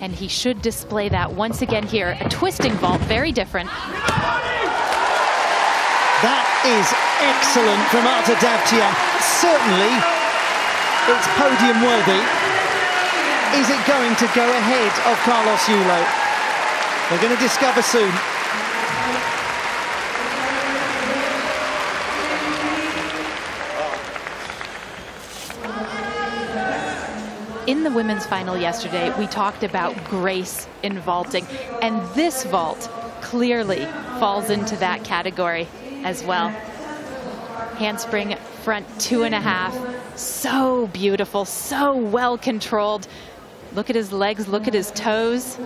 And he should display that once again here. A twisting vault, very different. That is excellent from Artur Davtyan. Certainly, it's podium worthy. Is it going to go ahead of Carlos Yulo? We're going to discover soon. In the women's final yesterday, we talked about grace in vaulting, and this vault clearly falls into that category as well. Handspring front two and a half, so beautiful, so well controlled. Look at his legs, look at his toes.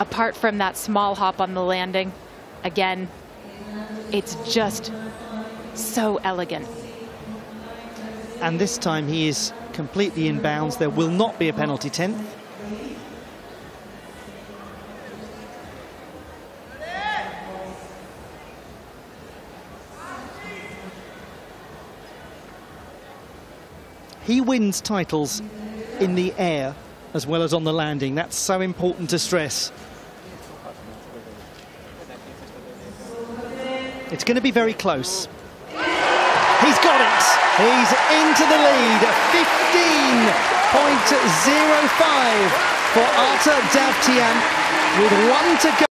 Apart from that small hop on the landing, again, it's just so elegant. And this time he is completely in bounds. There will not be a penalty 10th. He wins titles in the air as well as on the landing. That's so important to stress. It's going to be very close. He's got it. He's into the lead. 15.05 for Artur Davtyan with one to go.